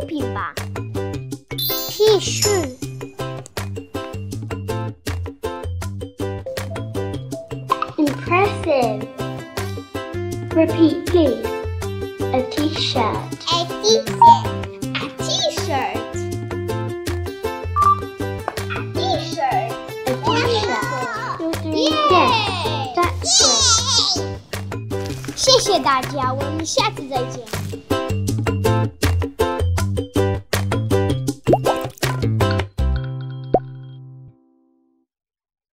物品吧。屁事！Impressive. Repeat, please. A t-shirt. A t-shirt. A t-shirt. A t-shirt. A t-shirt. You're doing yes. That's Yay! 谢谢大家，我们下次再见。